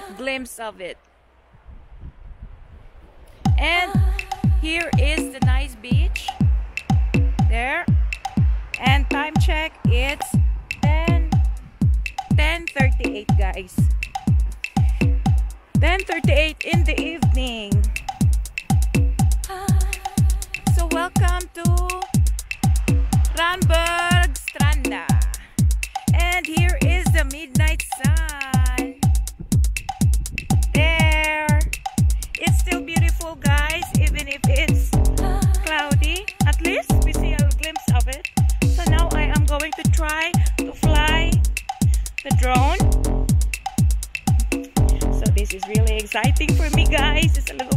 good glimpse of it. And here is the nice beach. There. And time check, it's 10, 10.38 guys. 10.38 in the evening. So welcome to Rambergstranda. And here drone. So this is really exciting for me guys. It's a little